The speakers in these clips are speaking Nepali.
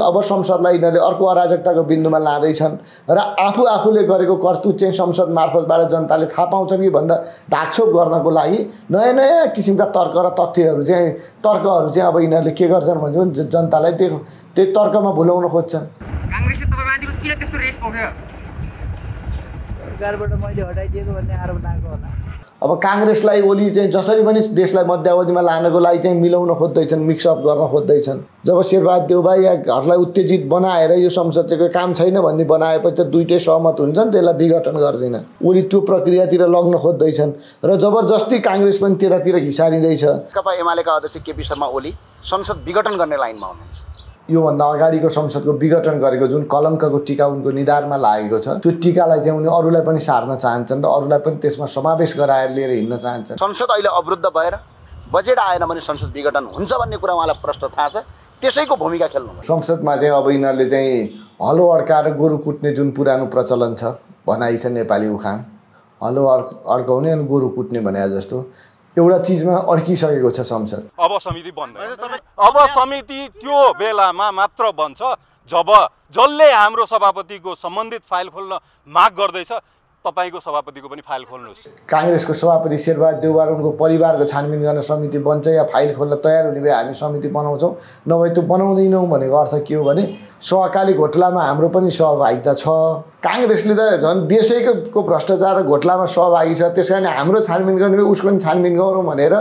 अब संसदलाई यिनीहरूले अर्को अराजकताको बिन्दुमा लाँदैछन् र आफू आफूले गरेको कर्तुत चाहिँ संसद मार्फतबाट जनताले थाहा पाउँछन् कि भनेर ढाकछोप गर्नको लागि नयाँ नयाँ किसिमका तर्क र तथ्यहरू चाहिँ तर्कहरू चाहिँ अब यिनीहरूले के गर्छन् भने जनतालाई त्यो त्यही तर्कमा भुलाउन खोज्छन्। सरकारबाट मैले हटाइदिएको भन्ने आरोप लागेको होला। अब काङ्ग्रेसलाई ओली चाहिँ जसरी पनि देशलाई मध्यावधिमा लानको लागि चाहिँ मिलाउन खोज्दैछन् मिक्सअप गर्न खोज्दैछन्। जब शेरबहादुर देउबा या घरलाई उत्तेजित बनाएर यो संसद चाहिँ काम छैन भन्ने बनाएपछि त दुइटै सहमत हुन्छन् त्यसलाई विघटन गर्दैन। ओली त्यो प्रक्रियातिर लग्न खोज्दैछन् र जबरजस्ती काङ्ग्रेस पनि त्यतातिर घिसारिँदैछ। नेकपा एमालेका अध्यक्ष केपी शर्मा ओली संसद विघटन गर्ने लाइनमा हुनुहुन्छ। योभन्दा अगाडिको संसदको विघटन गरेको जुन कलङ्कको टिका उनको निधारमा लागेको छ त्यो टिकालाई चाहिँ उनी अरूलाई पनि सार्न चाहन्छन् र अरूलाई पनि त्यसमा समावेश गराएर लिएर हिँड्न चाहन्छन्। संसद अहिले अवरुद्ध भएर बजेट आएन भने संसद विघटन हुन्छ भन्ने कुरा उहाँलाई प्रश्न थाहा छ। त्यसैको भूमिका खेल्नु संसदमा चाहिँ अब यिनीहरूले चाहिँ हलो अड्काएर गोरु कुट्ने जुन पुरानो प्रचलन छ भनाइ छ नेपाली उखान। हलो अड् अड्काउने अनि गोरु कुट्ने भने जस्तो। एउटा चिजमा अड्किसकेको छ संसद। अब समिति बन्दैन अब समिति त्यो बेलामा मात्र बन्छ जब जसले हाम्रो सभापतिको सम्बन्धित फाइल खोल्न माग गर्दैछ तपाईँको सभापतिको पनि फाइल खोल्नुहोस्। काङ्ग्रेसको सभापति शेरबहादुर देउबा र उनको परिवारको छानबिन गर्न समिति बन्छ या फाइल खोल्न तयार हुने भए हामी समिति बनाउँछौँ। नभए त्यो बनाउँदैनौँ भनेको अर्थ के हो भने सहकाली घोटलामा हाम्रो पनि सहभागिता छ। काङ्ग्रेसले त झन् देशैको भ्रष्टाचार र घोटलामा सहभागी छ त्यस कारण हाम्रो छानबिन गर्ने भए उसको पनि छानबिन गरौँ भनेर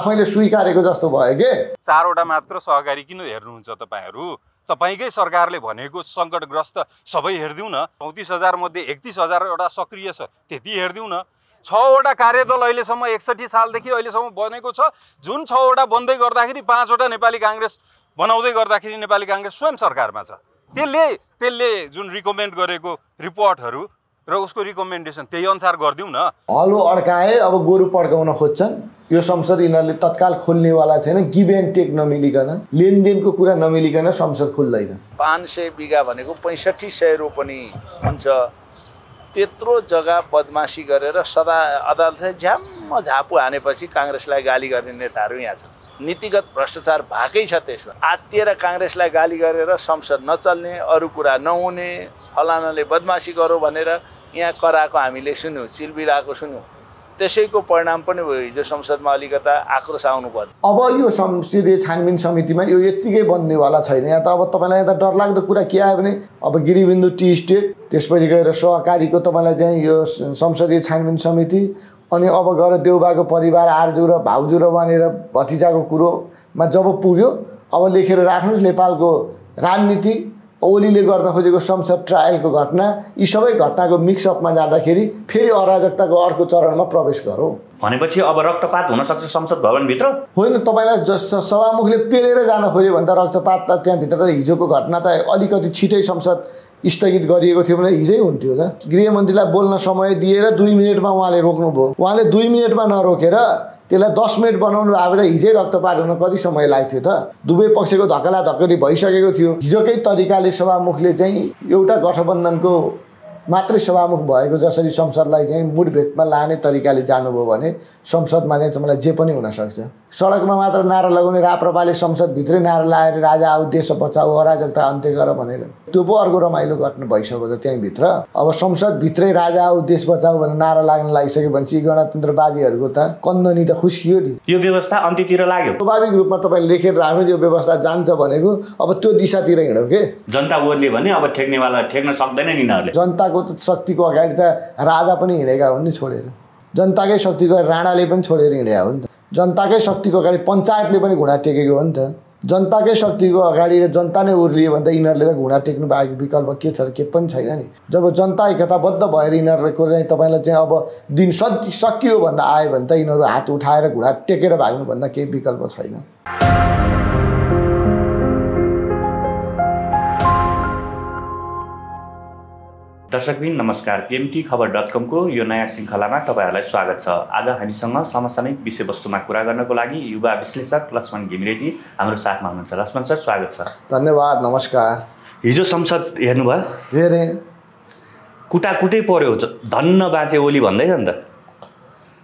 आफैले स्वीकारेको जस्तो भयो के? चारवटा मात्र सहकारी किन हेर्नुहुन्छ तपाईँहरू? तपाईँकै सरकारले भनेको सङ्कटग्रस्त सबै हेरिदिउँ न। चौतिस हजार मध्ये एकतिस हजारवटा सक्रिय छ त्यति हेरिदिउँ न। छवटा कार्यदल अहिलेसम्म एकसठी सालदेखि अहिलेसम्म बनेको छ। जुन छवटा बन्दै गर्दाखेरि पाँचवटा नेपाली काङ्ग्रेस बनाउँदै गर्दाखेरि नेपाली काङ्ग्रेस स्वयं सरकारमा छ। त्यसले त्यसले जुन रिकमेन्ड गरेको रिपोर्टहरू र उसको रिकमेन्डेसन त्यही अनुसार गरिदिउँ न। हलो अड्काए अब गोरु पड्काउन खोज्छन्। यो संसद यिनीहरूले तत्काल खोल्नेवाला छैन गिभ एन्ड टेक नमिलिकन। लेनदेनको कुरा नमिलिकन संसद खुल्दैन। पाँच सय बिघा भनेको पैँसठी सय रोपनी हुन्छ। त्यत्रो जग्गा बदमासी गरेर सदा अदालतले झ्याम्म झापु हानेपछि काङ्ग्रेसलाई गाली गर्ने नेताहरू यहाँ छन्। नीतिगत भ्रष्टाचार भएकै छ त्यसमा। आत्तिएर काङ्ग्रेसलाई गाली गरेर संसद नचल्ने अरू कुरा नहुने फलानाले बदमासी गरौँ भनेर यहाँ कराएको हामीले सुन्यौँ चिलबिलाएको सुन्यौँ। त्यसैको परिणाम पनि भयो हिजो संसदमा अलिकता आक्रोश आउनु पर्यो। अब यो संसदीय छानबिन समितिमा यो यत्तिकै बन्नेवाला छैन। यहाँ त अब तपाईँलाई यहाँ त डरलाग्दो कुरा के आयो भने अब गिरिबिन्दु टी स्टेट त्यसपछि गएर सहकारीको तपाईँलाई चाहिँ यो संसदीय छानबिन समिति अनि अब गएर देउबाको परिवार आर्जु र भाउजू र भनेर भतिजाको कुरोमा जब पुग्यो अब लेखेर राख्नुहोस् नेपालको राजनीति। ओलीले गर्न खोजेको संसद ट्रायलको घटना यी सबै घटनाको मिक्सअपमा जाँदाखेरि फेरि अराजकताको अर्को चरणमा प्रवेश गरौँ। भनेपछि अब रक्तपात हुनसक्छ संसद भवनभित्र? होइन तपाईँलाई जस सभामुखले पेलेर जान खोज्यो भने त रक्तपात त त्यहाँभित्र त हिजोको घटना त अलिकति छिटै संसद स्थगित गरिएको थियो भने हिजै हुन्थ्यो त गृहमन्त्रीलाई बोल्न समय दिएर दुई मिनटमा उहाँले रोक्नुभयो। उहाँले दुई मिनटमा नरोकेर त्यसलाई दस मिनट बनाउनु भए त हिजै रक्तपात हुन कति समय लाग्थ्यो त? दुवै पक्षको धकला धक्कली भइसकेको थियो। हिजोकै तरिकाले सभामुखले चाहिँ एउटा गठबन्धनको मात्रै सभामुख भएको जसरी संसदलाई चाहिँ मुडभेदमा लाने तरिकाले जानुभयो भने संसदमा चाहिँ तपाईँलाई जे पनि हुनसक्छ सडकमा मात्र नारा लगाउने राप्रपाले संसदभित्रै नारा लगाएर राजा आऊ देश बचाऊ अराजकता अन्त्य गर भनेर। त्यो पो अर्को रमाइलो घट्नु भइसक्यो त त्यहीँभित्र। अब संसदभित्रै राजा आऊ देश बचाऊ भनेर नारा लाग्न लागिसक्यो भनेपछि गणतन्त्रवादीहरूको त कन्दनी त खुस्कियो नि। यो व्यवस्था अन्त्यतिर लाग्यो। स्वाभाविक रूपमा तपाईँले लेखेर राख्नु यो व्यवस्था जान्छ भनेको। अब त्यो दिशातिर हिँड्यो के? जनता ओर्ले भने अब ठेक्नेवाला ठेक्न सक्दैन नि यिनीहरूले। जनताको त शक्तिको अगाडि त राजा पनि हिँडेका हुन् नि छोडेर। जनताकै शक्तिको राणाले पनि छोडेर हिँडेका हो नि त। जनताकै शक्तिको अगाडि पञ्चायतले पनि घुँडा टेकेको हो नि त। जनताकै शक्तिको अगाडि जनता नै उर्लियो भने त यिनीहरूले त घुँडा टेक्नु बाहेक विकल्प के छ के पनि छैन नि। जब जनता एकताबद्ध भएर यिनीहरूको चाहिँ तपाईँलाई चाहिँ अब दिन सकियो भन्दा आयो भने त यिनीहरू हात उठाएर घुँडा टेकेर भाग्नुभन्दा केही विकल्प छैन। दर्शकबिन नमस्कार। पिएमटी खबर डट कमको यो नयाँ श्रृङ्खलामा तपाईँहरूलाई स्वागत छ। आज हामीसँग समसामयिक विषयवस्तुमा कुरा गर्नको लागि युवा विश्लेषक लक्ष्मण घिमिरेजी हाम्रो साथमा हुनुहुन्छ। लक्ष्मण सर स्वागत छ। धन्यवाद नमस्कार। हिजो संसद हेर्नुभयो? हेरेँ। कुटाकुटै पर्यो। ज- धन्न बाँचे ओली भन्दैछ नि त।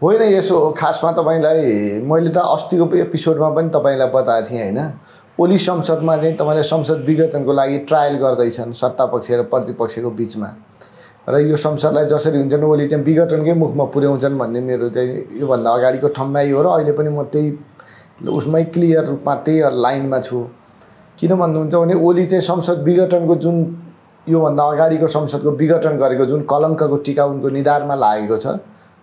होइन यसो खासमा तपाईँलाई मैले त अस्तिको एपिसोडमा पनि तपाईँलाई बताएको थिएँ होइन? ओली संसदमा चाहिँ तपाईँले संसद विघटनको लागि ट्रायल गर्दैछन् सत्ता पक्ष र प्रतिपक्षको बिचमा। र यो संसदलाई जसरी हुन्छ नि ओली चाहिँ विघटनकै मुखमा पुर्याउँछन् भन्ने मेरो चाहिँ योभन्दा अगाडिको ठम्बाइ हो र अहिले पनि म त्यही उसमै क्लियर रूपमा त्यही लाइनमा छु। किन भन्नुहुन्छ भने ओली चाहिँ संसद विघटनको जुन योभन्दा अगाडिको संसदको विघटन गरेको जुन कलङ्कको टिका उनको निधारमा लागेको छ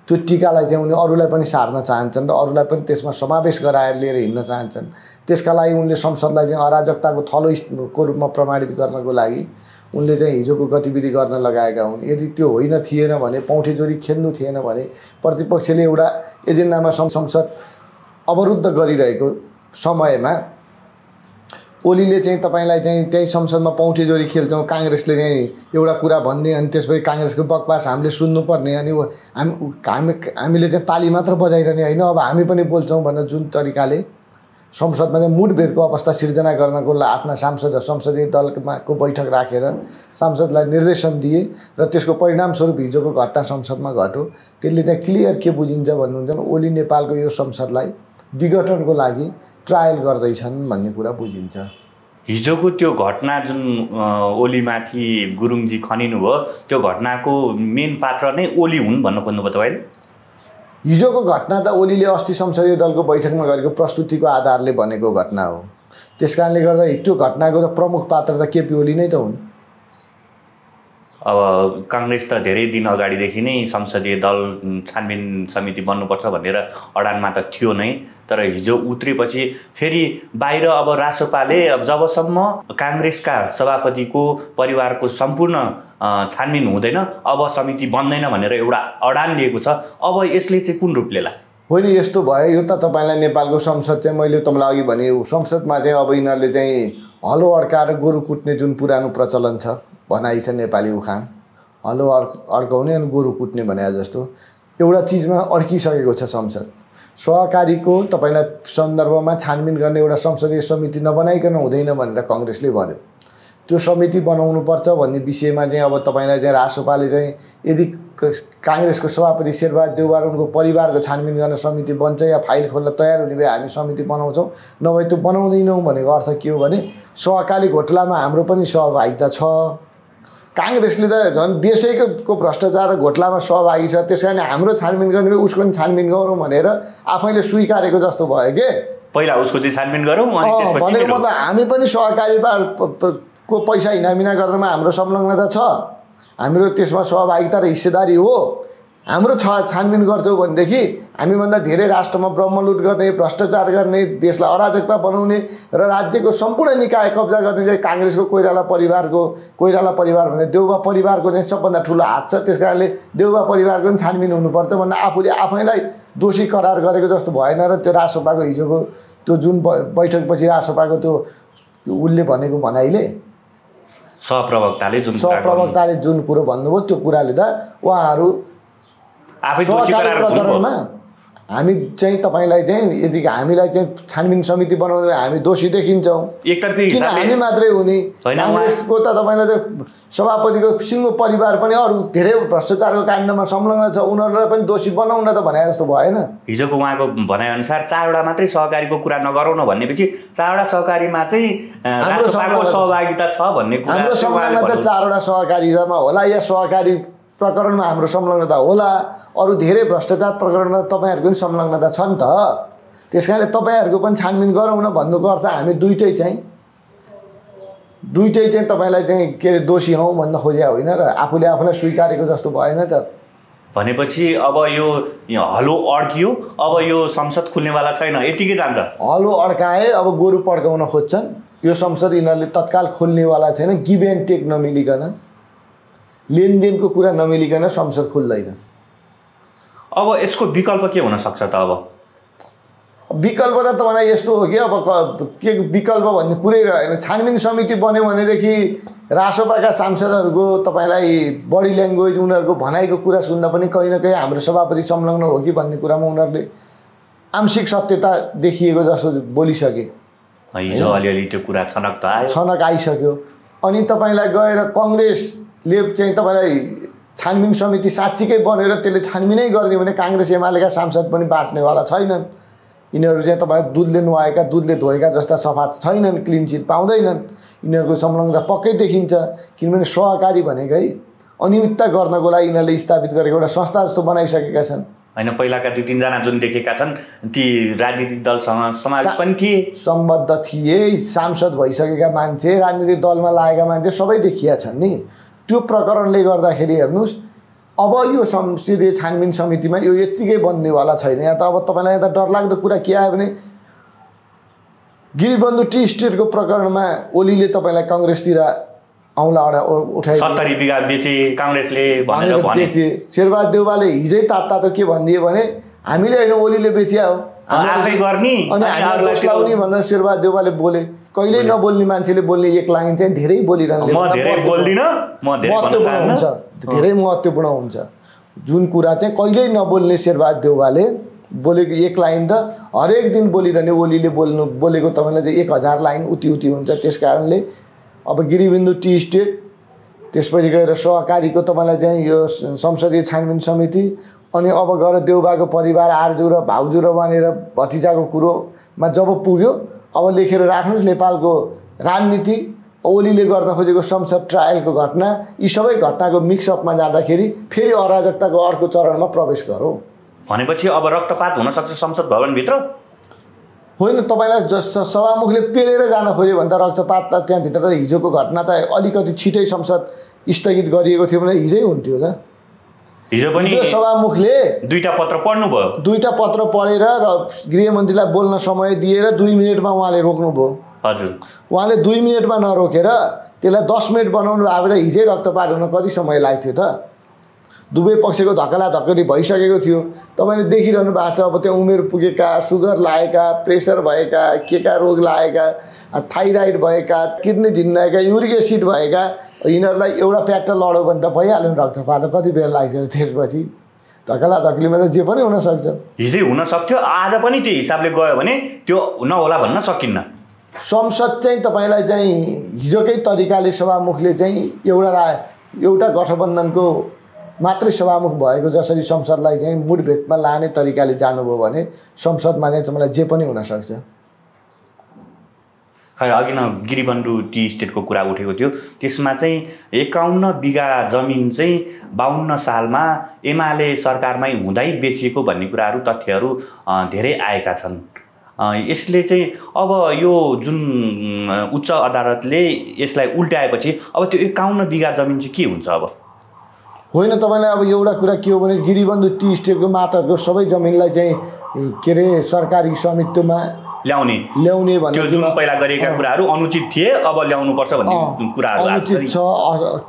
त्यो टिकालाई चाहिँ उनी अरूलाई पनि सार्न चाहन्छन् र अरूलाई पनि त्यसमा समावेश गराएर लिएर हिँड्न चाहन्छन्। त्यसका लागि उनले संसदलाई चाहिँ अराजकताको थलो को रूपमा प्रमाणित गर्नको लागि उनले चाहिँ हिजोको गतिविधि गर्न लगाएका हुन्। यदि त्यो होइन थिएन भने पौठेचोरी खेल्नु थिएन भने प्रतिपक्षले एउटा एजेन्डामा संसद अवरुद्ध गरिरहेको समयमा ओलीले चाहिँ तपाईँलाई चाहिँ त्यही संसदमा पौठेजोरी खेल्छौँ काङ्ग्रेसले चाहिँ एउटा कुरा भन्ने अनि त्यसपछि काङ्ग्रेसको बकवास हामीले सुन्नुपर्ने अनि हामी हामी हामीले चाहिँ ताली मात्र बजाइरहने होइन अब हामी पनि बोल्छौँ भनेर जुन तरिकाले संसदमा चाहिँ मुठभेदको अवस्था सिर्जना गर्नको लागि आफ्ना सांसद संसदीय दलमा को बैठक राखेर सांसदलाई निर्देशन दिए र त्यसको परिणामस्वरूप हिजोको घटना संसदमा घट्यो। त्यसले चाहिँ क्लियर के बुझिन्छ भन्नुहुन्छ भने ओली नेपालको यो संसदलाई विघटनको लागि ट्रायल गर्दैछन् भन्ने कुरा बुझिन्छ। हिजोको त्यो घटना जुन ओलीमाथि गुरुङजी खनिनु भयो त्यो घटनाको मेन पात्र नै ओली हुन् भन्न खोज्नुभयो तपाईँले? हिजोको घटना त ओलीले अस्ति संसदीय दलको बैठकमा गरेको प्रस्तुतिको आधारले बनेको घटना हो। त्यस कारणले गर्दा त्यो घटनाको त प्रमुख पात्र त केपी ओली नै त हुन्। अब काङ्ग्रेस त धेरै दिन अगाडिदेखि नै संसदीय दल छानबिन समिति बन्नुपर्छ भनेर अडानमा त थियो नै। तर हिजो उत्रेपछि फेरि बाहिर अब रासोपाले अब जबसम्म काङ्ग्रेसका सभापतिको परिवारको सम्पूर्ण छानबिन हुँदैन अब समिति बन्दैन भनेर एउटा अडान लिएको छ। अब यसले चाहिँ कुन रूप लिएला होइन यस्तो भयो। यो त तपाईँलाई नेपालको संसद चाहिँ मैले तपाईँलाई अघि भने संसदमा चाहिँ अब यिनीहरूले चाहिँ हलो अड्काएर गोरु कुट्ने जुन पुरानो प्रचलन छ भनाइ छ नेपाली उखान हलो अड् अड्काउने अनि गोरु कुट्ने भने जस्तो एउटा चिजमा अड्किसकेको छ संसद। सहकारीको तपाईँलाई सन्दर्भमा छानबिन गर्ने एउटा संसदीय समिति नबनाइकन हुँदैन भनेर कङ्ग्रेसले भन्यो। त्यो समिति बनाउनुपर्छ भन्ने विषयमा चाहिँ अब तपाईँलाई चाहिँ रासोपाले चाहिँ यदि काङ्ग्रेसको सभापति शेरबहादुर देउवार उनको परिवारको छानबिन गर्न समिति बन्छ या फाइल खोल्न तयार हुने भए हामी समिति बनाउँछौँ नभए त्यो बनाउँदैनौँ भनेको अर्थ के हो भने सहकारी घोटालामा हाम्रो पनि सहभागिता छ। काङ्ग्रेसले त झन् देशैको को भ्रष्टाचार र घोटालामा सहभागी छ त्यस कारण हाम्रो छानबिन गर्ने उसको पनि छानबिन गरौँ भनेर आफैले स्वीकारेको जस्तो भयो के? पहिला उसको चाहिँ छानबिन गरौँ भनेको मतलब हामी पनि सहकारी बा- प- प- को पैसा हिनामिना गर्दामा हाम्रो संलग्नता छ। हाम्रो त्यसमा सहभागिता र हिस्सेदारी हो। हाम्रो छ छानबिन गर्छौँ भनेदेखि हामीभन्दा धेरै राष्ट्रमा ब्रह्मलुट गर्ने भ्रष्टाचार गर्ने देशलाई अराजकता बनाउने र राज्यको सम्पूर्ण निकाय कब्जा गर्ने चाहिँ काङ्ग्रेसको कोइराला परिवारको कोइराला परिवार भन्दा देउबा परिवारको चाहिँ सबभन्दा ठुलो हात छ। त्यस कारणले देउबा परिवारको पनि छानबिन हुनुपर्छ भन्दा आफूले आफैलाई दोषी करार गरेको जस्तो भएन र त्यो रासोपाको हिजोको त्यो जुन बैठकपछि रासोपाको त्यो उसले भनेको भनाइले सहप्रवक्ताले जुन सहप्रवक्ताले जुन कुरो भन्नुभयो त्यो कुराले त उहाँहरू आफै प्रकरणमा हामी चाहिँ तपाईँलाई चाहिँ यदि हामीलाई चाहिँ छानबिन समिति बनाउँदा हामी दोषी देखिन्छौँ। एकतर्फी किन हामी मात्रै हुने? काङ्ग्रेसको त तपाईँलाई त सभापतिको सिङ्गो परिवार पनि अरू धेरै भ्रष्टाचारको काण्डमा संलग्न छ। उनीहरूलाई पनि दोषी बनाउन त भने जस्तो भएन। हिजोको उहाँको भनाइअनुसार चारवटा मात्रै सहकारीको कुरा नगरौँ न भनेपछि चारवटा सहकारीमा चाहिँ हाम्रो सहभागिता छ भन्ने कुरा हाम्रो भन्नु- चारवटा सहकारीमा होला। या सहकारी प्रकरणमा हाम्रो संलग्नता होला। अरू धेरै भ्रष्टाचार प्रकरणमा तपाईँहरूको पनि संलग्नता छ नि त। त्यस कारणले तपाईँहरूको पनि छानबिन गरौँ न भन्नुको अर्थ हामी दुइटै चाहिँ। दुइटै चाहिँ तपाईँलाई चाहिँ के अरे दोषी हौँ भन्न खोजे होइन र आफूले आफूलाई स्वीकारेको जस्तो भएन त। भनेपछि अब यो यो हलो अड्कियो। अब यो संसद खुल्नेवाला छैन। यतिकै जान्छ। हलो अड्काए अब गोरु पड्काउन खोज्छन्। यो संसद यिनीहरूले तत्काल खोल्नेवाला छैन। गिभ एन्ड टेक नमिलिकन। लेनदेनको कुरा नमिलिकन संसद खुल्दैन। अब यसको विकल्प के हुनसक्छ त अब? विकल्प त तपाईँलाई यस्तो हो कि अब क- विकल्प भन्ने कुरै रहेन। छानबिन समिति बन्यो भनेदेखि रासोपाका सांसदहरूको तपाईँलाई बडी ल्याङ्ग्वेज उनीहरूको भनाइको कुरा सुन्दा पनि कहीँ न कहीँ हाम्रो सभापति संलग्न हो कि भन्ने कुरामा उनीहरूले आंशिक सत्यता देखिएको जस्तो बोलिसके। हिजो अलिअलि त्यो कुरा छनक त छनक आइसक्यो। अनि तपाईँलाई गएर कङ्ग्रेसले चाहिँ तपाईँलाई छानबिन समिति साँच्चीकै बनेर त्यसले छानबिनै गरिदियो भने काङ्ग्रेस एमालेका सांसद पनि बाँच्नेवाला छैनन्। यिनीहरू चाहिँ तपाईँलाई दुधले नुहाएका दुधले धोएका जस्ता सफा छैनन् क्लिन चिट पाउँदैनन्। यिनीहरूको संलग्नता पक्कै देखिन्छ किनभने सहकारी भनेकै अनियमितता गर्नको लागि यिनीहरूले स्थापित गरेको एउटा संस्था जस्तो बनाइसकेका छन्। होइन पहिलाका दुई तिनजना जुन देखेका छन् ती राजनीतिक दलसँग समावेश पनि थिए। सम्बद्ध थिए। सांसद भइसकेका मान्छे राजनीतिक दलमा लागेका मान्छे सबै देखिया छन् नि। त्यो प्रकरणले गर्दाखेरि हेर्नुहोस् अब यो संसदीय छानबिन समितिमा यो यत्तिकै बन्नेवाला छैन। यहाँ त अब तपाईँलाई यहाँ त डरलाग्दो कुरा के आयो भने गिरिबन्धु टी स्टेटको प्रकरणमा ओलीले तपाईँलाई कङ्ग्रेसतिर औँला बिघा बेचे शेरबहादुर देउवाले हिजै तात तातो के भनिदिए भने हामीले होइन ओलीले बेचिया हो आफै गर्ने अनि हामीलाई दोष लाउने भनेर शेरबहादुर देउवाले बोले। कहिल्यै नबोल्ने मान्छेले बोल्ने एक लाइन चाहिँ धेरै बोलिरहने महत्त्वपूर्ण हुन्छ। धेरै महत्त्वपूर्ण हुन्छ। जुन कुरा चाहिँ कहिल्यै नबोल्ने शेरबहादुर देउवाले बोलेको एक लाइन र हरेक दिन बोलिरहने ओलीले बोल्नु बोलेको तपाईँलाई एक हजार लाइन उति उति हुन्छ। त्यस कारणले अब गिरिबिन्दु टी स्टेट त्यसपछि गएर सहकारीको तपाईँलाई चाहिँ यो संसदीय छानबिन समिति अनि अब गएर देउबाको परिवार आर्जु र भाउजू र भनेर भतिजाको कुरोमा जब पुग्यो अब लेखेर राख्नुहोस् नेपालको राजनीति। ओलीले गर्न खोजेको संसद ट्रायलको घटना यी सबै घटनाको मिक्सअपमा जाँदाखेरि फेरि अराजकताको अर्को चरणमा प्रवेश गरौँ। भनेपछि अब रक्तपात हुनसक्छ संसद भवनभित्र? होइन तपाईँलाई जस सभामुखले पेलेर जान खोज्यो भने त रक्तपात त त्यहाँभित्र त हिजोको घटना त अलिकति छिटै संसद स्थगित गरिएको थियो भने हिजै हुन्थ्यो त हिजो पनि सभामुखले दुईटा पत्र पढ्नुभयो। दुईवटा पत्र पढेर र गृहमन्त्रीलाई बोल्न समय दिएर दुई मिनटमा उहाँले रोक्नुभयो। हजुर। उहाँले दुई मिनटमा नरोकेर त्यसलाई दस मिनट बनाउनु भएको त हिजै रक्तपात हुन कति समय लाग्थ्यो त? दुवै पक्षको धकला धक्कली भइसकेको थियो। तपाईँले देखिरहनु भएको छ। अब त्यो उमेर पुगेका सुगर लागेका प्रेसर भएका के का रोग लागेका थाइराइड भएका किडनी धिन्नाएका युरिक एसिड भएका यिनीहरूलाई एउटा प्याट्ट लड्यो भने त भइहाल्यो नि रक्तपात कति बेला लाग्छ त्यसपछि? धकला धक्लीमा त जे पनि हुनसक्छ। हिजै हुन सक्थ्यो आज पनि त्यो हिसाबले गयो भने त्यो नहोला भन्न सकिन्न। संसद चाहिँ तपाईँलाई चाहिँ हिजोकै तरिकाले सभामुखले चाहिँ एउटा रा एउटा गठबन्धनको मात्रै सभामुख भएको जसरी संसदलाई चाहिँ मुठभेदमा लाने तरिकाले जानुभयो भने संसदमा चाहिँ तपाईँलाई जे पनि हुनसक्छ। खै अघि न गिरिबन्धु टी स्टेटको कुरा उठेको थियो। त्यसमा चाहिँ एकाउन्न बिघा जमिन चाहिँ बाहन्न सालमा एमाले सरकारमै हुँदै बेचिएको भन्ने कुराहरू तथ्यहरू धेरै आएका छन्। यसले चाहिँ अब यो जुन उच्च अदालतले यसलाई उल्ट्याएपछि अब त्यो एकाउन्न बिघा जमिन चाहिँ के हुन्छ अब? होइन तपाईँलाई अब एउटा कुरा के हो भने गिरिबन्धु टी स्टेटको मातहतको सबै जमिनलाई चाहिँ के अरे सरकारी स्वामित्वमा ल्याउने। ल्याउने भन्ने त्यो जुन पहिला गरिएका अँ। कुराहरू अनुचित थिए अब ल्याउनुपर्छ भन्ने अँ, कुराहरू अनुचित। छ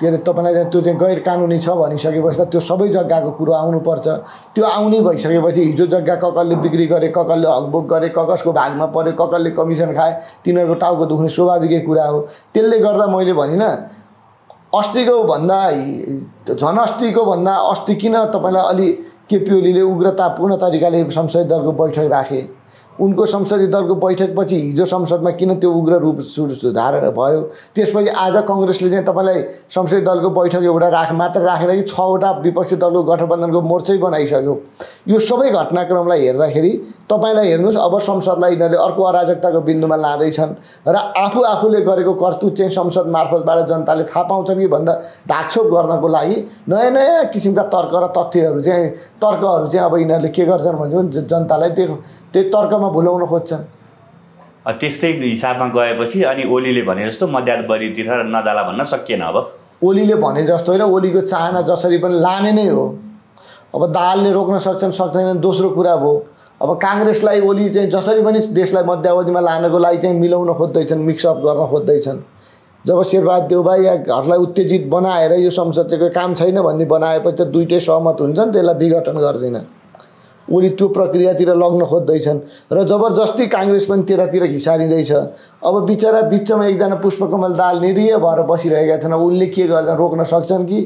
के अरे तपाईँलाई त्यो चाहिँ गैर कानुनी छ भनिसकेपछि त त्यो सबै जग्गाको कुरो आउनुपर्छ। त्यो आउने भइसकेपछि हिजो जग्गा ककलले बिक्री गरे ककलले हकबोक गरे ककसको भागमा पऱ्यो ककलले कमिसन खाए तिनीहरूको टाउको दुख्ने स्वाभाविकै कुरा हो। त्यसले गर्दा मैले भनिनँ अस्तिको भन्दा झन् अस्तिको भन्दा अस्ति किन तपाईँलाई अलि केपी ओलीले उग्रतापूर्ण तरिकाले संसदीय दलको बैठक राखे? उनको संसदीय दलको बैठकपछि हिजो संसदमा किन त्यो उग्र रूप सुधारेर भयो? त्यसपछि आज कङ्ग्रेसले चाहिँ तपाईँलाई संसदीय दलको बैठक एउटा राख मात्र राखेर कि छवटा विपक्षी दलको गठबन्धनको मोर्चै बनाइसक्यो। यो सबै घटनाक्रमलाई हेर्दाखेरि तपाईँलाई हेर्नुहोस् अब संसदलाई यिनीहरूले अर्को अराजकताको बिन्दुमा लाँदैछन् र आफू आफूले गरेको कर्तुत चाहिँ संसद मार्फतबाट जनताले थाहा पाउँछन् कि भनेर ढाकछोप गर्नको लागि नयाँ नयाँ किसिमका तर्क र तथ्यहरू चाहिँ तर्कहरू चाहिँ अब यिनीहरूले के गर्छन् भने जनतालाई त्यो त्यही तर्कमा भुलाउन खोज्छन्। त्यस्तै हिसाबमा गएपछि अनि ओलीले भने जस्तो मध्यावधितिर नजाला भन्न सकिएन अब। ओलीले भने जस्तो होइन ओलीको चाहना जसरी पनि लाने नै हो। अब दालले रोक्न सक्छन् सक्दैनन् दोस्रो कुरा भयो अब काङ्ग्रेसलाई ओली चाहिँ जसरी पनि देशलाई मध्यावधिमा लानको लागि चाहिँ मिलाउन खोज्दैछन् मिक्सअप गर्न खोज्दैछन्। जब शेरबहादुर देउबा या घरलाई उत्तेजित बनाएर यो संसदको काम छैन भन्ने बनाएपछि त दुइटै सहमत हुन्छन् त्यसलाई विघटन गर्दैन। ओली त्यो प्रक्रियातिर लग्न खोज्दैछन्। र जबरजस्ती काङ्ग्रेस पनि त्यतातिर घिसारिँदैछ। अब बिचरा बिचमा एकजना पुष्पकमल दाल निरीह भएर बसिरहेका छन्। उनले के गर्छन् रोक्न सक्छन् कि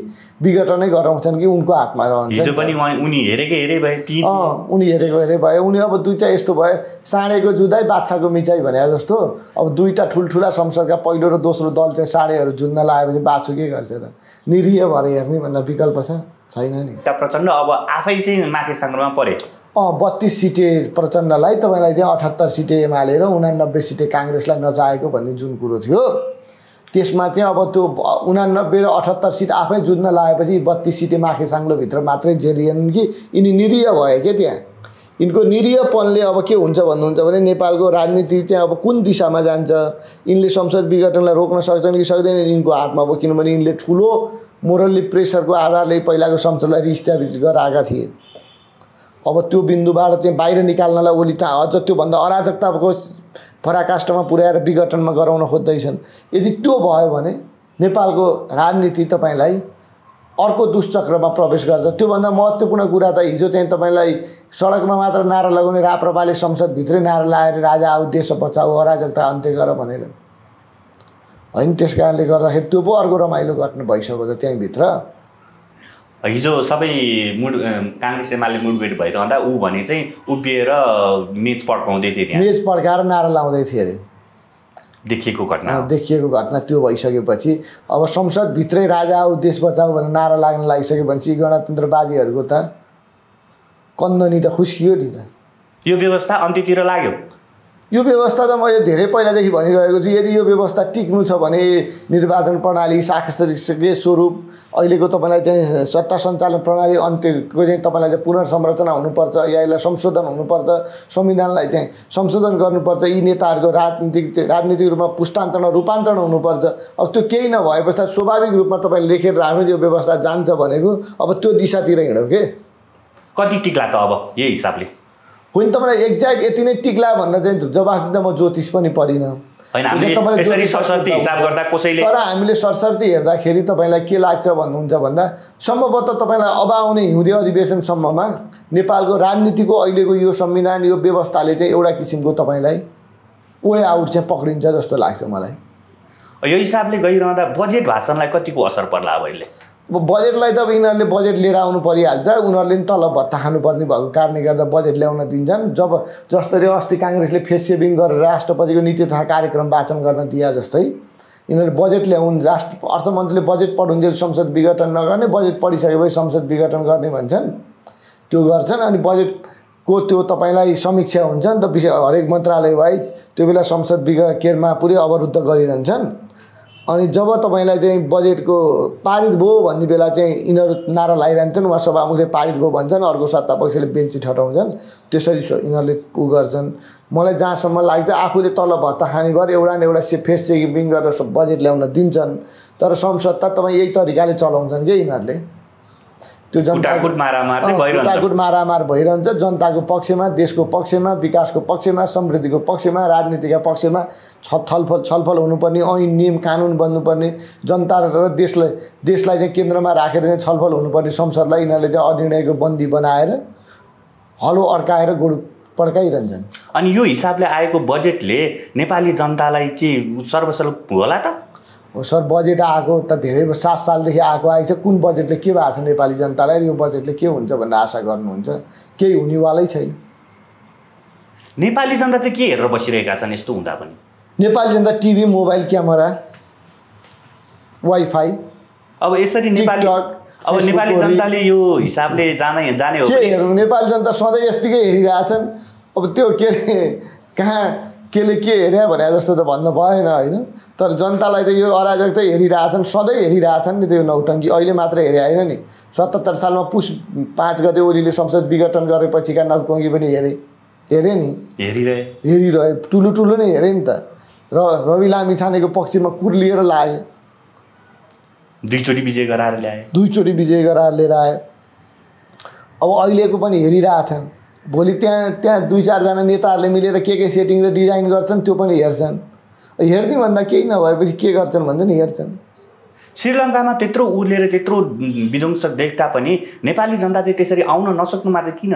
विघटनै गराउँछन् कि उनको हातमा रहन्छ पनि उनी हेरेकै हेरे अँ उनी हेरेको हेरे भयो उनी अब दुइटा यस्तो भयो साँडेको जुदाइ बाछाको मिचाइ भने जस्तो। अब दुईवटा ठुल्ठुला संसदका पहिलो र दोस्रो दल चाहिँ साँडेहरू जुझ्न लगाएपछि बाछु के गर्छ त? निरीह भएर हेर्ने भन्दा विकल्प छ। छैन नि। प्रचण्ड अब आफै चाहिँ माथि सङ्ग्रहमा परे। अँ बत्तिस सिटे प्रचण्डलाई तपाईँलाई चाहिँ अठहत्तर सिटे एमाले र उनानब्बे सिटे काङ्ग्रेसलाई नचाहेको भन्ने जुन कुरो थियो त्यसमा चाहिँ अब त्यो उनानब्बे र अठहत्तर सिट आफै जुझ्न लगाएपछि बत्तिस सिटे माखे साङ्लोभित्र मात्रै जेलिएन कि? यिनी निरीह भयो क्या त्यहाँ? यिनको निरीहपनले अब के हुन्छ भन्नुहुन्छ भने नेपालको राजनीति चाहिँ अब कुन दिशामा जान्छ? यिनले संसद विघटनलाई रोक्न सक्छन् कि सक्दैनन् यिनको हातमा अब किनभने यिनले ठुलो मोरल्ली प्रेसरको आधारले पहिलाको संसदलाई रिस्ट्याब्लिस गराएका थिए। अब त्यो बिन्दुबाट चाहिँ बाहिर निकाल्नलाई ओली त अझ त्योभन्दा अराजकताको पराकाष्ठमा पुर्याएर विघटनमा गराउन खोज्दैछन्। यदि त्यो भयो भने नेपालको राजनीति तपाईँलाई अर्को दुष्चक्रमा प्रवेश गर्छ। त्योभन्दा महत्त्वपूर्ण कुरा त हिजो चाहिँ तपाईँलाई सडकमा मात्र नारा लगाउने राप्रपाले संसदभित्रै नारा लगाएर राजा आऊ देश बचाऊ अराजकता अन्त्य गर भनेर। होइन त्यस कारणले गर्दाखेरि त्यो पो अर्को रमाइलो घट्नु भइसक्यो त त्यहीँभित्र। हिजो सबै मुड काङ्ग्रेस एमाले मुडभेड भइरहँदा ऊ भने चाहिँ उभिएर मेच पड्काउँदै थिए मेज पड्काएर नारा लाउँदै थिए अरे। देखिएको घटना। देखिएको घटना त्यो भइसकेपछि। अब संसदभित्रै राजा आऊ देश बचाऊ भनेर नारा लाग्न लागिसक्यो भनेपछि यी गणतन्त्रवादीहरूको त कन्दनी त खुस्कियो नि त। यो व्यवस्था अन्त्यतिर लाग्यो। यो व्यवस्था त मैले धेरै पहिलादेखि भनिरहेको छु। यदि यो व्यवस्था टिक्नु छ भने निर्वाचन प्रणाली शासकीय स्वरूप अहिलेको तपाईँलाई चाहिँ सत्ता सञ्चालन प्रणाली अन्त्यको चाहिँ तपाईँलाई चाहिँ पुनर्संरचना हुनुपर्छ या यसलाई संशोधन हुनुपर्छ संविधानलाई चाहिँ संशोधन गर्नुपर्छ यी नेताहरूको राजनीतिक राजनीतिक रूपमा पुस्तान्तरण रूपान्तरण हुनुपर्छ। अब त्यो केही नभए पश्चात स्वाभाविक रूपमा तपाईँले लेखेर राख्नु यो व्यवस्था जान्छ भनेको अब त्यो दिशातिर हिँड्यो के? कति टिक्ला त अब यही हिसाबले? होइन तपाईँलाई एक्ज्याक्ट यति नै टिक्ला भनेर चाहिँ जवाफ दिँदा म ज्योतिष पनि परिनँ। तर हामीले सरसर्ती हेर्दाखेरि तपाईँलाई के लाग्छ भन्नुहुन्छ भन्दा सम्भवतः तपाईँलाई अब आउने हिउँदे अधिवेशनसम्ममा नेपालको राजनीतिको अहिलेको यो संविधान यो व्यवस्थाले चाहिँ एउटा किसिमको तपाईँलाई वे आउट चाहिँ पक्रिन्छ जस्तो लाग्छ मलाई। यो हिसाबले गइरहँदा बजेट भाषणलाई कतिको असर पर्ला अब अहिले? अब बजेटलाई त अब यिनीहरूले बजेट लिएर आउनु परिहाल्छ उनीहरूले पनि तलब भत्ता खानुपर्ने भएको कारणले गर्दा बजेट ल्याउन दिन्छन्। जब जसरी अस्ति काङ्ग्रेसले फेस सेभिङ गरेर राष्ट्रपतिको नीति तथा कार्यक्रम वाचन गर्न दिए जस्तै यिनीहरूले बजेट ल्याउनु राष्ट्र अर्थमन्त्रीले बजेट पढुन्जेल संसद विघटन नगर्ने बजेट पढिसकेपछि संसद विघटन गर्ने भन्छन्। त्यो गर्छन् अनि बजेटको त्यो तपाईँलाई समीक्षा हुन्छ नि त विषय हरेक मन्त्रालय वाइज त्यो बेला संसद विघ केरमा पुरै अवरुद्ध गरिरहन्छन्। अनि जब तपाईँलाई चाहिँ बजेटको पारित भयो भन्ने बेला चाहिँ यिनीहरू नारा लगाइरहन्छन् उहाँ सभामुखले पारित भयो भन्छन् अर्को सत्ता पक्षले बेन्ची ठटाउँछन् त्यसरी यिनीहरूले उ गर्छन्। मलाई जहाँसम्म लाग्छ आफूले तल भत्ता खाने भएर एउटा न एउटा से फेस चेकिङ गरेर बजेट ल्याउन दिन्छन्। तर संसद त तपाईँ यही तरिकाले चलाउँछन् क्या यिनीहरूले? त्यो कुटाकुट मारामार। कुटाकुट मारामार भइरहन्छ। जनताको पक्षमा देशको पक्षमा विकासको पक्षमा समृद्धिको पक्षमा राजनीतिका पक्षमा छ छलफल छलफल हुनुपर्ने ऐन नियम कानुन बन्नुपर्ने जनता र देशलाई देशलाई चाहिँ केन्द्रमा राखेर चाहिँ छलफल हुनुपर्ने संसदलाई यिनीहरूले चाहिँ अनिर्णयको बन्दी बनाएर हलो अड्काएर गोरु पड्काइरहन्छन्। अनि यो हिसाबले आएको बजेटले नेपाली जनतालाई के सर्वसल होला त? सर बजेट आएको त धेरै सात सालदेखि आएको आएछ कुन बजेटले के भएको छ नेपाली जनतालाई र यो बजेटले के हुन्छ भन्ने आशा गर्नुहुन्छ? केही हुनेवालै छैन। नेपाली जनता चाहिँ के हेरेर बसिरहेका छन् यस्तो हुँदा पनि? नेपाली जनता टिभी मोबाइल क्यामेरा वाइफाई अब यसरी नेपाली अब नेपाली जनताले यो हिसाबले जाने जाने हो के हेर्नु? नेपाली जनता सधैँ यत्तिकै हेरिरहेछन्। अब त्यो के अरे कहाँ केले के हेऱ्यो भने जस्तो त भन्नु भएन होइन? तर जनतालाई त यो अराजकता हेरिरहेछन् सधैँ हेरिरहेछन् नि त्यो नौटङ्की। अहिले मात्र हेरे होइन नि। सतहत्तर सालमा पुस पाँच गते ओलीले संसद विघटन गरेपछिका नौटङ्की पनि हेरे। हेरे नि। हेरिरहे। हेरिरहे। ठुलो ठुलो नै हेरे नि त। र रवि लामी छानेको पक्षमा कुर लिएर लागे। दुईचोटि विजय गराएर ल्याए। दुईचोटि विजय गराएर लिएर आए। अब अहिलेको पनि हेरिरहेछन्। भोलि त्यहाँ त्यहाँ दुई चारजना नेताहरूले मिलेर के के सेटिङ र डिजाइन गर्छन् त्यो पनि हेर्छन्। हेर्ने भन्दा केही नभएपछि के गर्छन् भन्छ नि हेर्छन्। श्रीलङ्कामा त्यत्रो उर्लेर त्यत्रो विध्वंसक देख्दा पनि नेपाली जनता चाहिँ त्यसरी आउन नसक्नुमा चाहिँ किन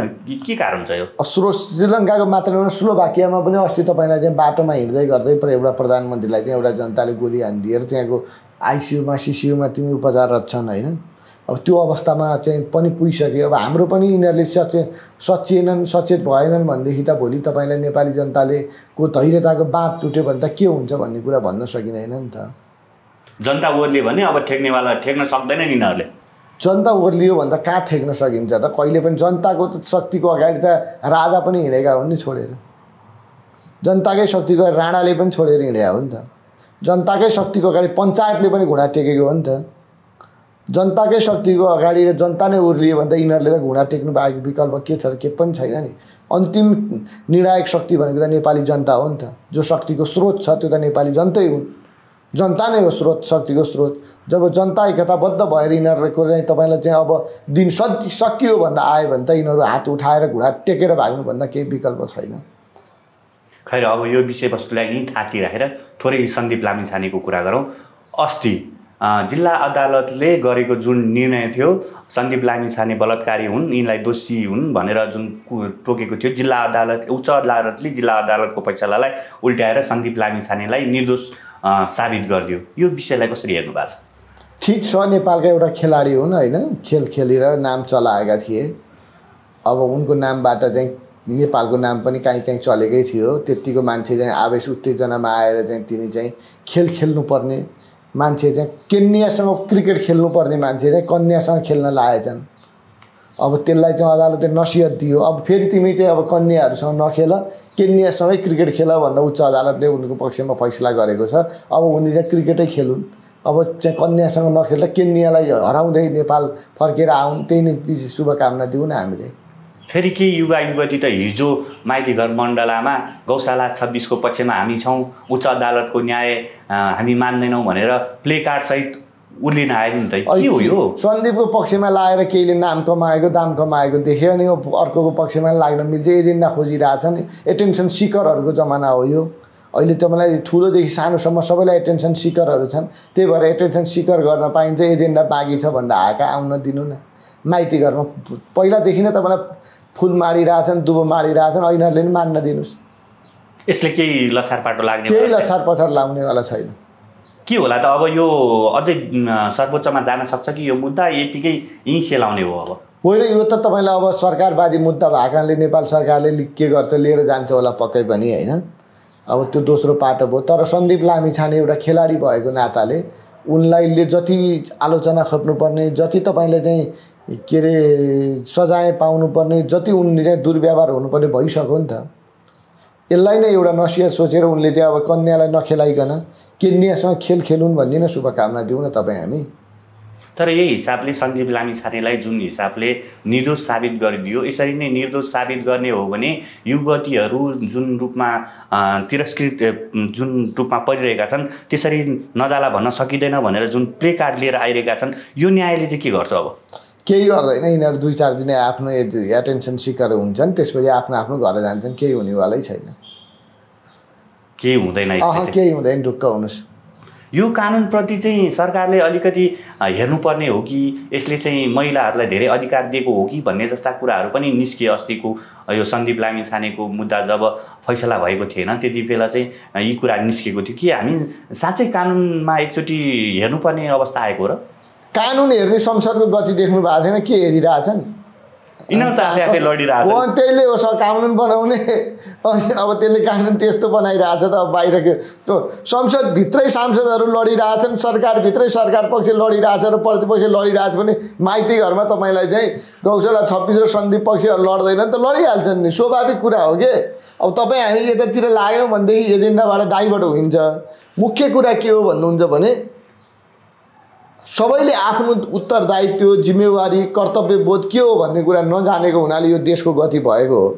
के कारण छ यो? स्रो श्रीलङ्काको मात्र नभएर स्लोभाकियामा पनि अस्ति तपाईँलाई चाहिँ बाटोमा हिँड्दै गर्दै पर एउटा प्रधानमन्त्रीलाई चाहिँ एउटा जनताले गोली हानिदिएर त्यहाँको आइसियुमा सिसियुमा तिनी उपचाररत छन् होइन? अब त्यो अवस्थामा चाहिँ पनि पुगिसक्यो। अब हाम्रो पनि यिनीहरूले सचे सचेनन् सचेत भएनन् भनेदेखि त भोलि तपाईँलाई नेपाली जनताले को धैर्यताको बाँध टुट्यो भने त के हुन्छ भन्ने कुरा भन्न सकिँदैन नि त। जनता ओर्ले भने अब ठेक्नेवाला ठेक्न सक्दैनन् यिनीहरूले। जनता ओर्लियो भन्दा कहाँ ठेक्न सकिन्छ त? कहिले पनि जनताको त शक्तिको अगाडि त राजा पनि हिँडेका हुन् नि छोडेर। जनताकै शक्तिको राणाले पनि छोडेर हिँडेका हो नि त। जनताकै शक्तिको अगाडि पञ्चायतले पनि घुँडा टेकेको हो नि त। जनताकै शक्तिको अगाडि र जनता नै उर्लियो भने त यिनीहरूले त घुँडा टेक्नु बाहेक विकल्प के छ त के पनि छैन नि। अन्तिम निर्णायक शक्ति भनेको त नेपाली जनता हो नि त। जो शक्तिको स्रोत छ त्यो त नेपाली जनतै हुन्। जनता नै हो स्रोत शक्तिको स्रोत। जब जनता एकताबद्ध भएर यिनीहरूको चाहिँ तपाईँलाई चाहिँ अब दिन सति सकियो भनेर आयो भने त यिनीहरू हात उठाएर घुँडा टेकेर भाग्नुभन्दा केही विकल्प छैन। खैर अब यो विषयवस्तुलाई नि थाँती थोरै सन्दीप लामिछानेको कुरा गरौँ। अस्ति जिल्ला अदालतले गरेको जुन निर्णय थियो सन्दीप लामिछाने बलात्कारी हुन् यिनलाई दोषी हुन् भनेर जुन कु- तोकेको थियो जिल्ला अदालत उच्च अदालतले जिल्ला अदालतको फैसलालाई उल्ट्याएर सन्दीप लामिछानेलाई निर्दोष अ, साबित गरिदियो। यो विषयलाई कसरी हेर्नु भएको छ? ठिक छ नेपालका एउटा खेलाडी हुन् होइन खेल खेलेर नाम चलाएका थिए। अब उनको नामबाट चाहिँ नेपालको नाम पनि काहीँ काहीँ चलेकै थियो। त्यत्तिको मान्छे चाहिँ आवेश उत्तेजनामा आएर चाहिँ तिनी चाहिँ खेल खेल्नुपर्ने मान्छे चाहिँ केन्यासँग क्रिकेट खेल्नुपर्ने मान्छे चाहिँ कन्यासँग खेल्न लागेछन्। अब त्यसलाई चाहिँ अदालतले नसिहत दियो। अब फेरि तिमी चाहिँ अब कन्याहरूसँग नखेल केन्यासँगै क्रिकेट खेल भनेर उच्च अदालतले उनको पक्षमा फैसला गरेको छ। अब उनी चाहिँ क्रिकेटै खेलुन्। अब चाहिँ कन्यासँग नखेल्दा केन्यालाई हराउँदै नेपाल फर्केर आउन्। त्यही नै शुभकामना दिउँ न हामीले। फेरि केही युवा युवती त हिजो माइती घर मण्डलामा गौशाला छब्बिसको पक्षमा हामी छौँ उच्च अदालतको न्याय हामी मान्दैनौँ भनेर प्ले कार्डसहित उर्लिन आयो नि त। के हो यो? सन्दीपको पक्षमा लागेर केहीले नाम कमाएको दाम कमाएको देख्यो अनि अर्कोको पक्षमा लाग्न मिल्छ एजेन्डा खोजिरहेछन् एटेन्सन सिकरहरूको जमाना हो यो। अहिले तपाईँलाई ठुलोदेखि सानोसम्म सबैलाई एटेन्सन सिकरहरू छन्। त्यही भएर एटेन्सन सिकर गर्न पाइन्छ एजेन्डा बाँकी छ भनेर आएका आउन दिनु न। माइती घरमा पहिलादेखि नै तपाईँलाई फुल माडिरहेछन् दुबो माडिरहेछन् यिनीहरूले नि मान्न दिनुहोस्। यसले केही लछार पाटो लाग्ने केही? लछार पछार लाउनेवाला छैन। के होला त? अब यो अझै सर्वोच्चमा जान सक्छ कि यो मुद्दा? यतिकै यहीँ सेलाउने हो अब। होइन यो त तपाईँलाई अब सरकारवादी मुद्दा भएकाले नेपाल सरकारले के गर्छ लिएर जान्छ होला पक्कै पनि होइन? अब त्यो दोस्रो पाटो भयो। तर सन्दीप लामिछाने एउटा खेलाडी भएको नाताले उनलाई जति आलोचना खोप्नुपर्ने जति तपाईँले चाहिँ के अरे सजाय पाउनुपर्ने जति उनले चाहिँ दुर्व्यवहार हुनुपर्ने भइसक्यो नि त। यसलाई नै एउटा नसिहत सोचेर उनले चाहिँ अब कन्यालाई नखेलाइकन केन्यासँग खेल खेलुन् भनिदिन शुभकामना दिउँ न तपाईँ हामी। तर यही हिसाबले सन्दीप लामिछानेलाई जुन हिसाबले निर्दोष साबित गरिदियो यसरी नै निर्दोष साबित गर्ने हो भने युवतीहरू जुन रूपमा तिरस्कृत जुन रूपमा परिरहेका छन् त्यसरी नजाला भन्न सकिँदैन भनेर जुन प्ले कार्ड लिएर आइरहेका छन् यो न्यायले चाहिँ के गर्छ अब? केही गर्दैन। यिनीहरू दुई चार दिन आफ्नो एटेन्सन सिकर हुन्छन् त्यसपछि आफ्नो आफ्नो घर जान्छन्। केही हुनेवालै छैन। केही हुँदैन अह। केही हुँदैन ढुक्क हुनुहोस्। यो कानुनप्रति चाहिँ सरकारले अलिकति हेर्नुपर्ने हो कि यसले चाहिँ महिलाहरूलाई धेरै अधिकार दिएको हो कि भन्ने जस्ता कुराहरू पनि निस्किए अस्तिको यो सन्दीप लामी छानेको मुद्दा जब फैसला भएको थिएन त्यति बेला चाहिँ यी कुरा निस्केको थियो। कि हामी साँच्चै कानुनमा एकचोटि हेर्नुपर्ने अवस्था आएको हो र? कानुन हेर्ने संसदको गति देख्नु भएको छैन के हेरिरहेछन्? यिनीहरू त आफै आफै लडिरहेछन्। हो, कानुन बनाउने। अनि अब त्यसले कानुन त्यस्तो बनाइरहेछ त अब बाहिरको त्यो संसदभित्रै सांसदहरू लडिरहेछन् सरकारभित्रै सरकार पक्ष लडिरहेछ र प्रतिपक्ष लडिरहेछ भने माइती घरमा तपाईँलाई चाहिँ गौशाला छब्बिस र सन्दीप पक्षहरू लड्दैन नि त लडिहाल्छन् नि। स्वाभाविक कुरा हो कि? अब तपाईँ हामी यतातिर लाग्यौँ भनेदेखि एजेन्डाबाट डाइभर्ट हुन्छ मुख्य कुरा के हो भन्नुहुन्छ भने सबैले आफ्नो उत्तरदायित्व जिम्मेवारी कर्तव्यबोध के हो भन्ने कुरा नजानेको हुनाले यो देशको गति भएको हो।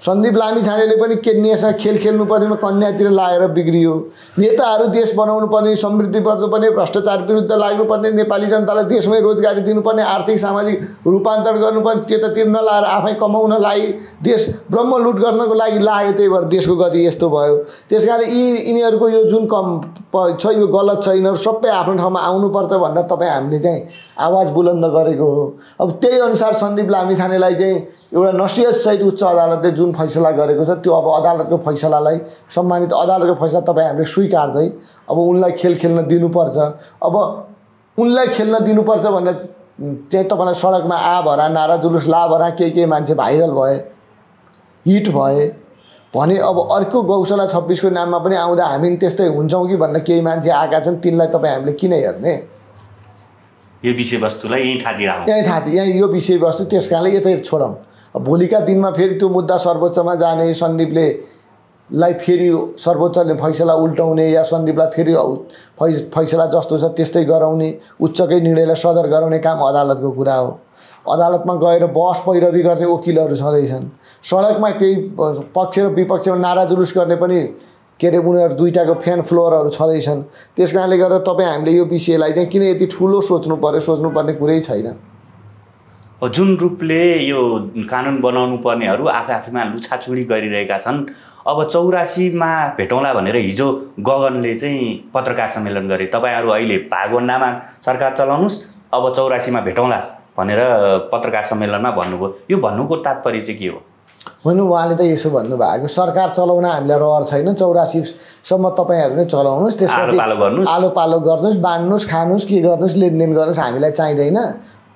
सन्दीप लामिछानेले पनि केन्यासँग खेल खेल्नुपर्नेमा कन्यातिर लागेर बिग्रियो। नेताहरू देश बनाउनु पर्ने समृद्धि पर्नुपर्ने भ्रष्टाचार विरुद्ध लाग्नुपर्ने नेपाली जनतालाई देशमै रोजगारी दिनुपर्ने आर्थिक सामाजिक रूपान्तरण गर्नुपर्ने त्यतातिर नलाएर आफै कमाउन लागि देश ब्रह्म लुट गर्नको लागि लाग्यो त्यही भएर देशको गति यस्तो भयो। त्यस कारण यी यिनीहरूको यो जुन कम छ यो गलत छ यिनीहरू सबै आफ्नो ठाउँमा आउनुपर्छ भनेर तपाईँ हामीले चाहिँ आवाज बुलन्द गरेको हो। अब त्यही अनुसार सन्दीप लामिछानेलाई चाहिँ एउटा नसिहतसहित उच्च अदालतले जुन फैसला गरेको छ त्यो अब अदालतको फैसलालाई सम्मानित अदालतको फैसला तपाईँ हामीले स्वीकार्दै अब उनलाई खेल खेल्न दिनुपर्छ। अब उनलाई खेल्न दिनुपर्छ भनेर चाहिँ तपाईँलाई सडकमा आ भरा नारा जुलुस ला भरा केही केही मान्छे भाइरल भए हिट भए भने अब अर्को गौशाला छब्बिसको नाममा पनि आउँदा हामी त्यस्तै हुन्छौँ कि भनेर केही मान्छे आएका छन् तिनलाई तपाईँ हामीले किन हेर्ने? यो विषयवस्तुलाई यहीँ ठादिराखौँ यहीँ थाहा थियो यहाँ यो विषयवस्तु त्यस कारणले यतै छोडौँ। भोलिका दिनमा फेरि त्यो मुद्दा सर्वोच्चमा जाने सन्दीपले लाई फेरि सर्वोच्चले फैसला उल्टाउने या सन्दीपलाई फेरि फै फैसला जस्तो छ त्यस्तै गराउने उच्चकै निर्णयलाई सदर गराउने काम अदालतको कुरा हो। अदालतमा गएर बहस पैरवी गर्ने वकिलहरू छँदैछन्। सडकमा त्यही पक्ष र विपक्षमा नारा जुलुस गर्ने पनि के अरे उनीहरू दुइटाको फ्यान फ्लोरहरू छँदैछन्। त्यस कारणले गर्दा तपाईँ हामीले यो विषयलाई चाहिँ किन यति ठुलो सोच्नु पऱ्यो सोच्नुपर्ने कुरै छैन। जुन रूपले यो कानुन बनाउनु पर्नेहरू आफै आफैमा लुछाचुडी गरिरहेका छन् अब चौरासीमा भेटौँला भनेर हिजो गगनले चाहिँ पत्रकार सम्मेलन गरे। तपाईँहरू अहिले भागवन्डामा सरकार चलाउनुहोस् अब चौरासीमा भेटौँला भनेर पत्रकार सम्मेलनमा भन्नुभयो। यो भन्नुको तात्पर्य चाहिँ के हो? भन्नु उहाँले त यसो भन्नुभएको सरकार चलाउन हामीलाई रहर छैन चौरासीसम्म तपाईँहरू नै चलाउनुहोस् आलो पालो गर्नुहोस्। आलो पालो गर्नुहोस् बाँड्नुहोस् खानुहोस् के गर्नुहोस् लेनदेन गर्नुहोस् हामीलाई चाहिँदैन।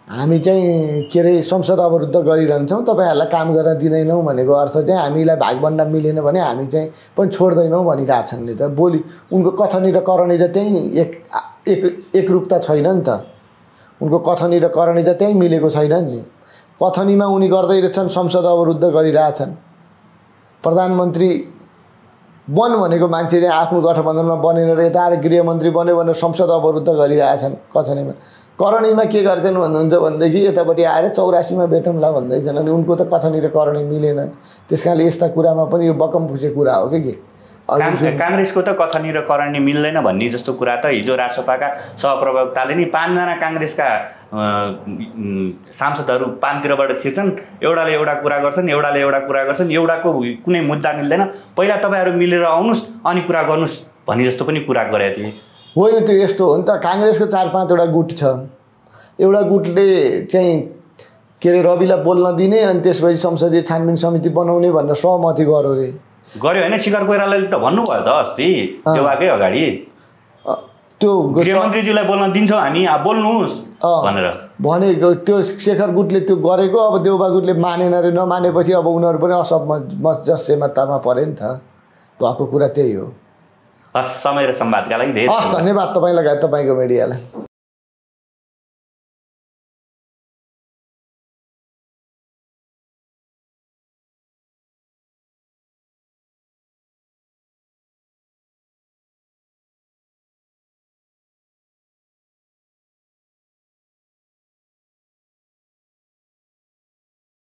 हामी चाहिँ के अरे संसद अवरुद्ध गरिरहन्छौँ तपाईँहरूलाई काम गर्न दिँदैनौँ भनेको अर्थ चाहिँ हामीलाई भागभन्डा मिलेन भने हामी चाहिँ पनि छोड्दैनौँ भनिरहेको छन् नि त। भोलि उनको कथनी र करणी त त्यहीँ एक एक एकरूपता छैन नि त। उनको कथनी र करणी त त्यहीँ मिलेको छैन नि। कथनीमा उनी गर्दै रहेछन् संसद अवरुद्ध गरिरहेछन् प्रधानमन्त्री बन भनेको मान्छेले आफ्नो गठबन्धनमा बनेर यता आएर गृहमन्त्री बन्यो भनेर संसद अवरुद्ध गरिरहेछन् कथनीमा। करणीमा के गर्छन् भन्नुहुन्छ भनेदेखि यतापट्टि आएर चौरासीमा भेटौँला भन्दैछन् अनि उनको त कथनी र करणी मिलेन। त्यस कारणले यस्ता कुरामा पनि यो बकम फुसे कुरा हो कि के? काङ्ग्रेसको त कथनी र करणी मिल्दैन भन्ने जस्तो कुरा त हिजो राजसभाका सहप्रवक्ताले नि पाँचजना काङ्ग्रेसका सांसदहरू पानतिरबाट छिर्छन्। एउटाले एउटा कुरा गर्छन् एउटाले एउटा कुरा गर्छन्। एउटाको कुनै मुद्दा मिल्दैन। पहिला तपाईँहरू मिलेर आउनुहोस् अनि कुरा गर्नुहोस् भन्ने जस्तो पनि कुरा गरेका थिए। होइन त्यो यस्तो हो नि त। काङ्ग्रेसको चार पाँचवटा गुट छ। एउटा गुटले चाहिँ के अरे रविलाई बोल्न दिने अनि त्यसपछि संसदीय छानबिन समिति बनाउने भनेर सहमति गर्यो अरे। गऱ्यो होइन? शिखर कोइरालाले त भन्नुभयो त अस्ति देवाकै अगाडि। त्यो गृहमन्त्रीज्यूलाई बोल्न दिन्छौँ हामी अब बोल्नुहोस्। भनेर। भनेको त्यो शेखर गुटले त्यो गरेको अब देउबा गुटले मानेन अरे नमानेपछि अब उनीहरू पनि असमजस्यमतामा परे नि त। भएको कुरा त्यही हो। हस् समय र संवादका लागि धेरै हस् धन्यवाद। तपाईँ लगायत तपाईँको मिडियालाई।